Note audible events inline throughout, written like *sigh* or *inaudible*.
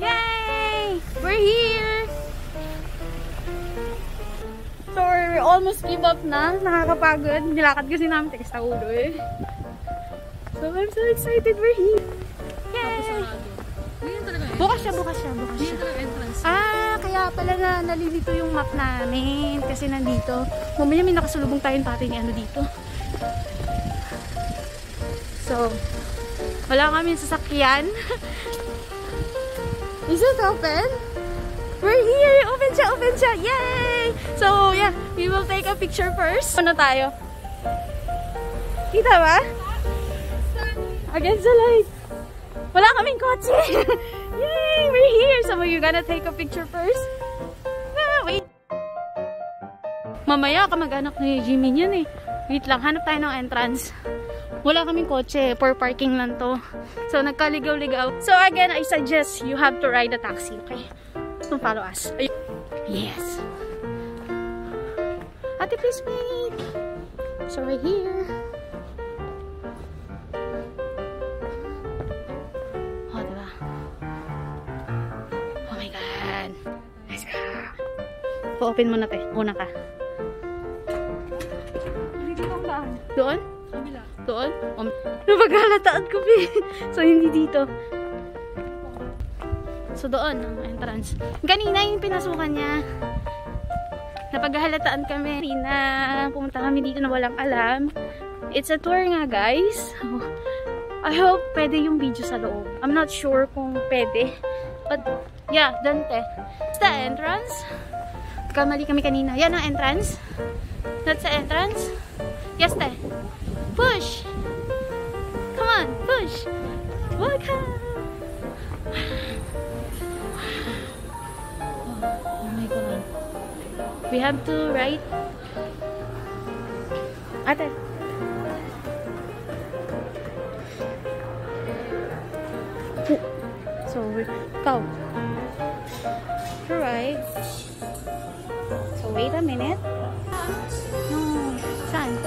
Yay! We're here! So, we almost give up na. Nakakapagod. Nilakad kasi namin. Tigas na ulo eh. So, I'm so excited. We're here. Yay! Bukas siya, bukas siya, bukas siya. Ah, kaya pala na nalilito yung map namin. Kasi nandito. Mamaya may nakasulubong tayong tatay ni ano dito. So, wala kami sasakyan. *laughs* Is it open? We're here! Open siya! Open siya! Yay! So, yeah. We will take a picture first. Ano tayo? Kita ba? Against the light. Wala kaming kotse! *laughs* Yay! We're here! So, you gonna take a picture first? Ah, wait. Mamaya, kamag-anak ni Jimmy niyan eh. Wait lang, hanap tayo ng entrance. Wala kaming kotse. For parking lang to. So, nagkaligaw-ligaw. So, again, I suggest you have to ride a taxi, okay? Don't follow us. Ay yes. Ate, please wait. So, right here. Oh, diba? Oh my God. Let's go. Na, te. Una ka. Doon? Doon? Um, *laughs* Napagalataan ko, Pi. so, hindi dito. So, doon ang entrance. Kanina yung pinasukan niya. Napaghahalataan kami na pumunta kami dito na walang alam. It's a tour nga, guys. I hope pwede yung video sa loob. I'm not sure kung pwede. But, yeah, dante. It's the entrance. Kamali kami kanina. Yan ang entrance. That's the entrance. Yes, there. Push! Come on, push! Welcome! Oh my god. We have to write. Ate. So, we go. Write. So, wait a minute. No. Saan?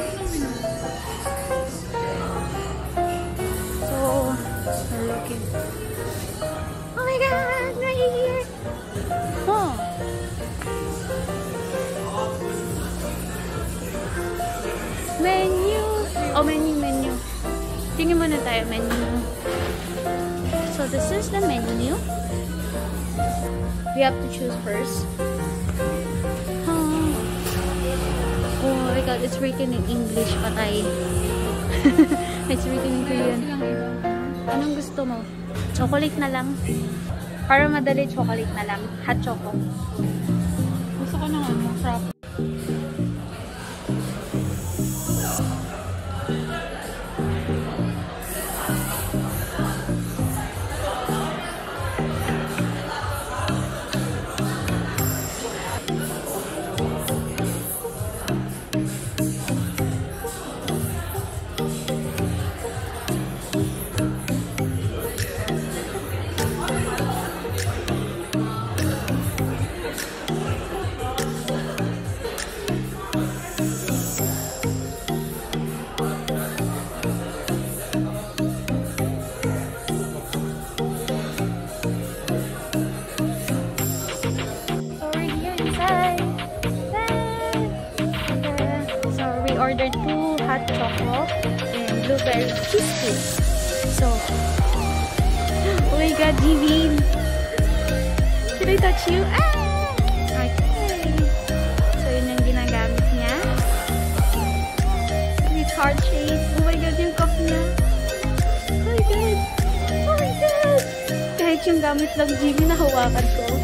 Looking. Oh my god! We're here! Oh! Menu! Oh, menu, menu. Tingin muna tayo, menu. So, this is the menu. We have to choose first. Oh, oh my god, it's written in English, patay. *laughs* it's written in Korean. Anong gusto mo? Chocolate na lang. Para madali, chocolate na lang. Hot choco. Gusto ko ng ano, ordered two hot chocolate and blueberry cheesecake. So, *gasps* oh my god, Jimin! Did I touch you? Ah! So yun yung ginagamit niya. With heart shape. Oh my god, yung cup niya. Oh my god! Oh my god! Kahit yung gamit lang Jimmy na hawakan ko.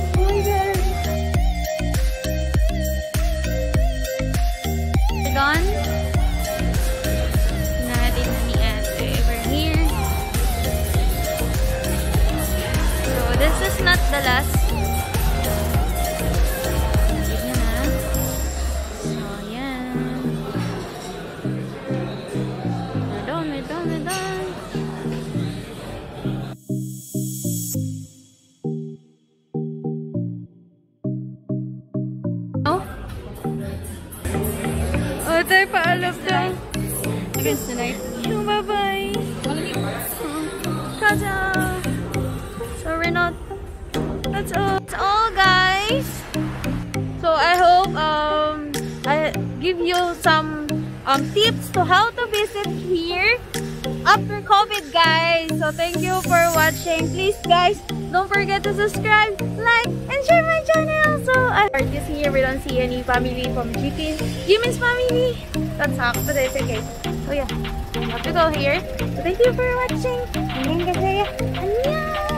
tayo paalap ng against the night. Bye-bye! Ta-da! Sorry not. That's all. That's all, guys. So I hope um I give you some um tips to how to visit here after guys. So, thank you for watching. Please, guys, don't forget to subscribe, like, and share my channel. So, at this year, we don't see any family from GP. Jimin's family. That's half, but it's okay. So, yeah. I have to go here. So, thank you for watching. 안녕히 계세요. 안녕.